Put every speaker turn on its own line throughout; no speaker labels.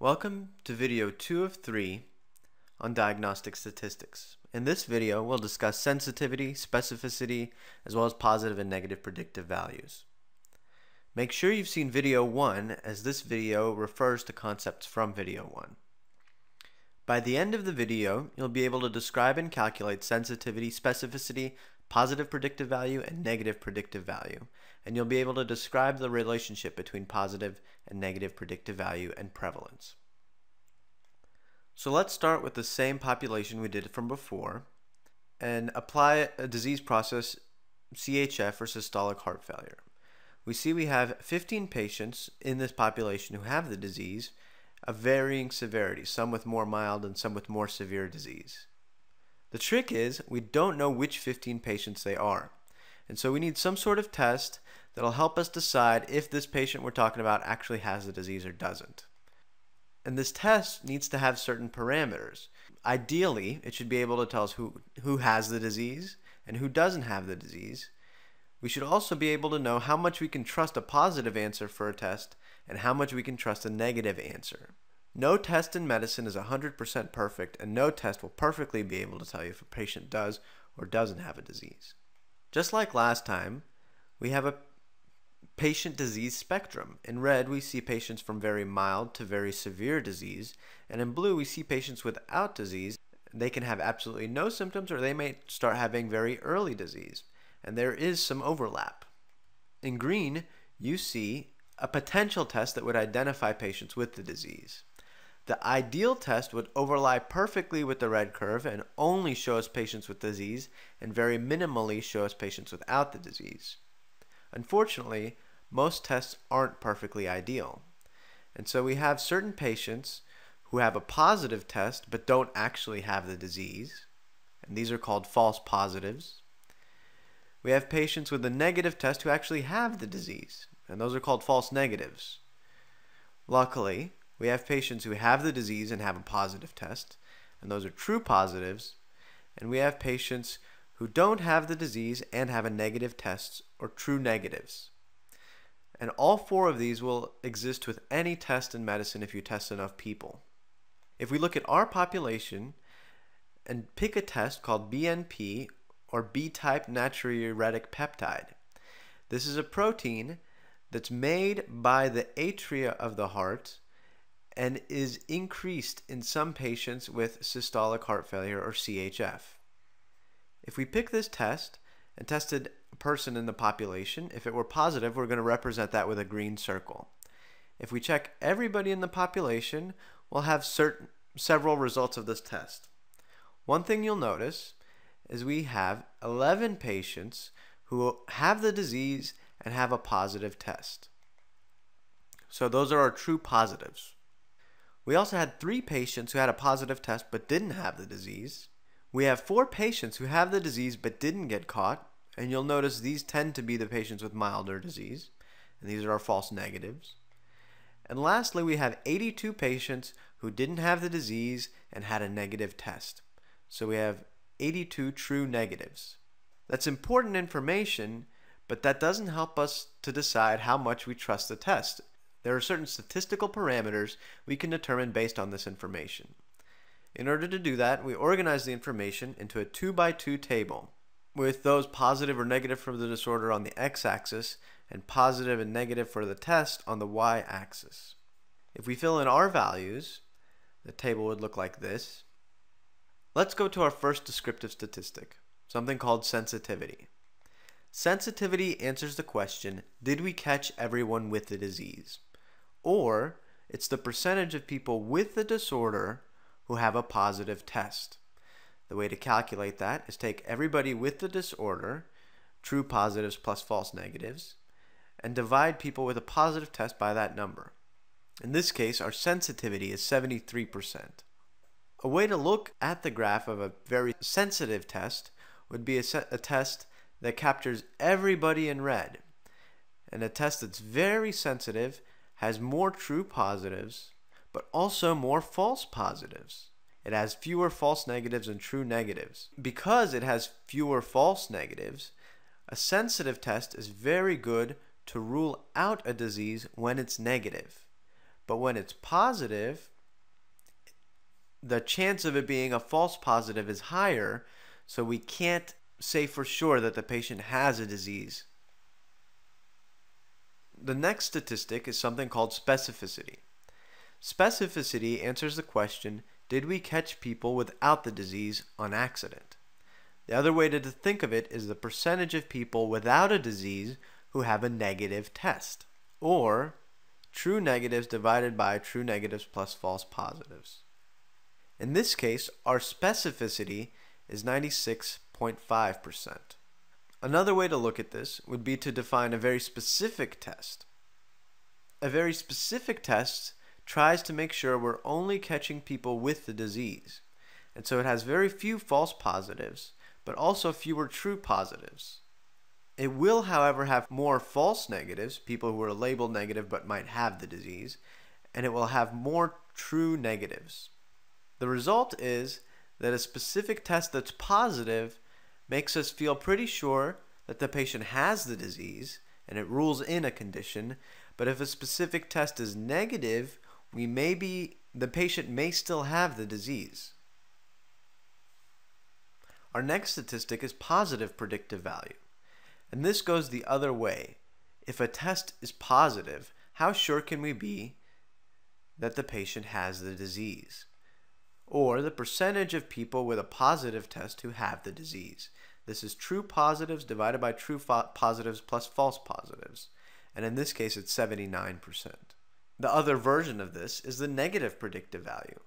Welcome to video 2 of 3 on diagnostic statistics. In this video, we'll discuss sensitivity, specificity, as well as positive and negative predictive values. Make sure you've seen video 1 as this video refers to concepts from video 1. By the end of the video, you'll be able to describe and calculate sensitivity, specificity, positive predictive value, and negative predictive value, and you'll be able to describe the relationship between positive and negative predictive value and prevalence. So let's start with the same population we did from before and apply a disease process CHF or systolic heart failure. We see we have 15 patients in this population who have the disease of varying severity, some with more mild and some with more severe disease. The trick is we don't know which 15 patients they are. And so we need some sort of test that'll help us decide if this patient we're talking about actually has the disease or doesn't. And this test needs to have certain parameters. Ideally, it should be able to tell us who, who has the disease and who doesn't have the disease. We should also be able to know how much we can trust a positive answer for a test and how much we can trust a negative answer. No test in medicine is 100% perfect, and no test will perfectly be able to tell you if a patient does or doesn't have a disease. Just like last time, we have a patient disease spectrum. In red, we see patients from very mild to very severe disease, and in blue, we see patients without disease. They can have absolutely no symptoms, or they may start having very early disease, and there is some overlap. In green, you see a potential test that would identify patients with the disease. The ideal test would overlap perfectly with the red curve and only show us patients with disease and very minimally show us patients without the disease. Unfortunately, most tests aren't perfectly ideal. And so we have certain patients who have a positive test but don't actually have the disease, and these are called false positives. We have patients with a negative test who actually have the disease, and those are called false negatives. Luckily, we have patients who have the disease and have a positive test, and those are true positives, and we have patients who don't have the disease and have a negative test or true negatives. And all four of these will exist with any test in medicine if you test enough people. If we look at our population and pick a test called BNP or B-type natriuretic peptide, this is a protein that's made by the atria of the heart and is increased in some patients with systolic heart failure or CHF. If we pick this test and tested a person in the population, if it were positive, we're going to represent that with a green circle. If we check everybody in the population, we'll have certain several results of this test. One thing you'll notice is we have 11 patients who have the disease and have a positive test. So those are our true positives. We also had three patients who had a positive test but didn't have the disease. We have four patients who have the disease but didn't get caught, and you'll notice these tend to be the patients with milder disease, and these are our false negatives. And lastly, we have 82 patients who didn't have the disease and had a negative test. So we have 82 true negatives. That's important information, but that doesn't help us to decide how much we trust the test. There are certain statistical parameters we can determine based on this information. In order to do that, we organize the information into a 2 by 2 table with those positive or negative for the disorder on the x-axis and positive and negative for the test on the y-axis. If we fill in our values, the table would look like this. Let's go to our first descriptive statistic, something called sensitivity. Sensitivity answers the question, did we catch everyone with the disease? Or it's the percentage of people with the disorder who have a positive test. The way to calculate that is take everybody with the disorder, true positives plus false negatives, and divide people with a positive test by that number. In this case, our sensitivity is 73%. A way to look at the graph of a very sensitive test would be a, a test that captures everybody in red. And a test that's very sensitive has more true positives, but also more false positives. It has fewer false negatives and true negatives. Because it has fewer false negatives, a sensitive test is very good to rule out a disease when it's negative. But when it's positive, the chance of it being a false positive is higher, so we can't say for sure that the patient has a disease. The next statistic is something called specificity. Specificity answers the question, did we catch people without the disease on accident? The other way to think of it is the percentage of people without a disease who have a negative test, or true negatives divided by true negatives plus false positives. In this case, our specificity is 96.5%. Another way to look at this would be to define a very specific test. A very specific test tries to make sure we're only catching people with the disease. And so it has very few false positives, but also fewer true positives. It will, however, have more false negatives, people who are labeled negative but might have the disease, and it will have more true negatives. The result is that a specific test that's positive makes us feel pretty sure that the patient has the disease and it rules in a condition, but if a specific test is negative, we may be the patient may still have the disease. Our next statistic is positive predictive value. And this goes the other way. If a test is positive, how sure can we be that the patient has the disease? Or the percentage of people with a positive test who have the disease. This is true positives divided by true positives plus false positives. And in this case, it's 79%. The other version of this is the negative predictive value.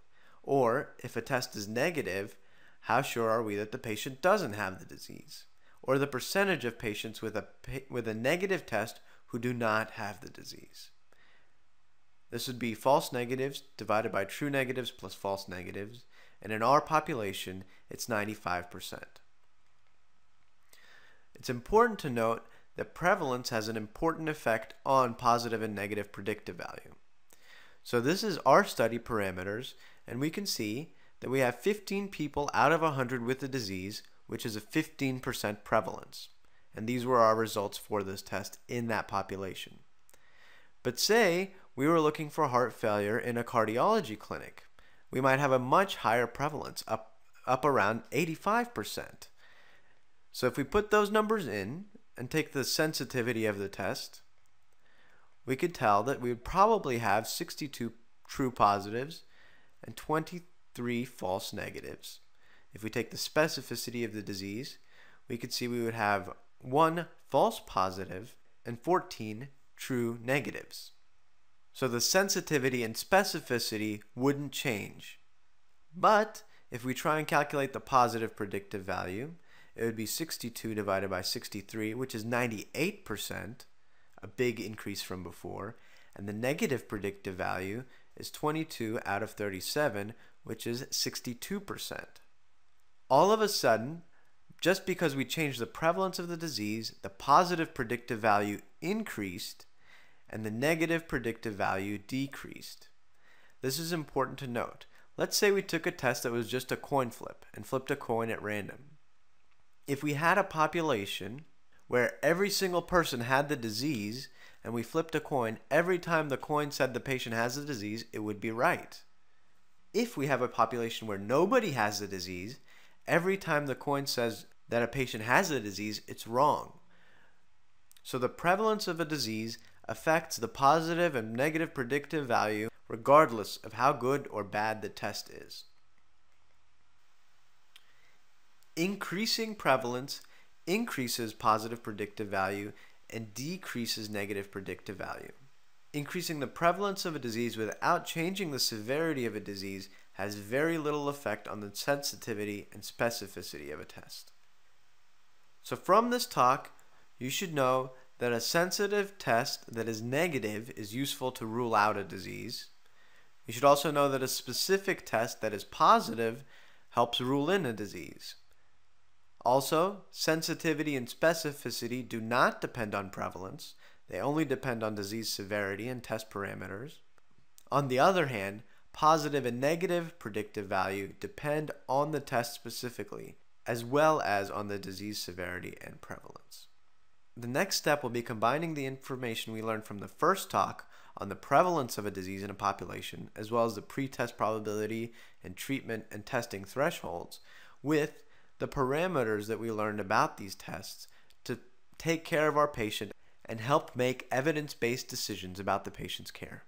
Or if a test is negative, how sure are we that the patient doesn't have the disease? or the percentage of patients with a, with a negative test who do not have the disease. This would be false negatives divided by true negatives plus false negatives, and in our population, it's 95%. It's important to note that prevalence has an important effect on positive and negative predictive value. So this is our study parameters, and we can see that we have 15 people out of 100 with the disease which is a 15% prevalence. And these were our results for this test in that population. But say we were looking for heart failure in a cardiology clinic. We might have a much higher prevalence, up, up around 85%. So if we put those numbers in and take the sensitivity of the test, we could tell that we would probably have 62 true positives and 23 false negatives. If we take the specificity of the disease, we could see we would have one false positive and 14 true negatives. So the sensitivity and specificity wouldn't change. But if we try and calculate the positive predictive value, it would be 62 divided by 63, which is 98%, a big increase from before. And the negative predictive value is 22 out of 37, which is 62% all of a sudden, just because we changed the prevalence of the disease, the positive predictive value increased and the negative predictive value decreased. This is important to note. Let's say we took a test that was just a coin flip and flipped a coin at random. If we had a population where every single person had the disease and we flipped a coin, every time the coin said the patient has the disease, it would be right. If we have a population where nobody has the disease every time the coin says that a patient has the disease, it's wrong. So the prevalence of a disease affects the positive and negative predictive value regardless of how good or bad the test is. Increasing prevalence increases positive predictive value and decreases negative predictive value. Increasing the prevalence of a disease without changing the severity of a disease has very little effect on the sensitivity and specificity of a test. So from this talk, you should know that a sensitive test that is negative is useful to rule out a disease. You should also know that a specific test that is positive helps rule in a disease. Also, sensitivity and specificity do not depend on prevalence. They only depend on disease severity and test parameters. On the other hand, positive and negative predictive value depend on the test specifically, as well as on the disease severity and prevalence. The next step will be combining the information we learned from the first talk on the prevalence of a disease in a population, as well as the pretest probability and treatment and testing thresholds, with the parameters that we learned about these tests to take care of our patient and help make evidence based decisions about the patient's care.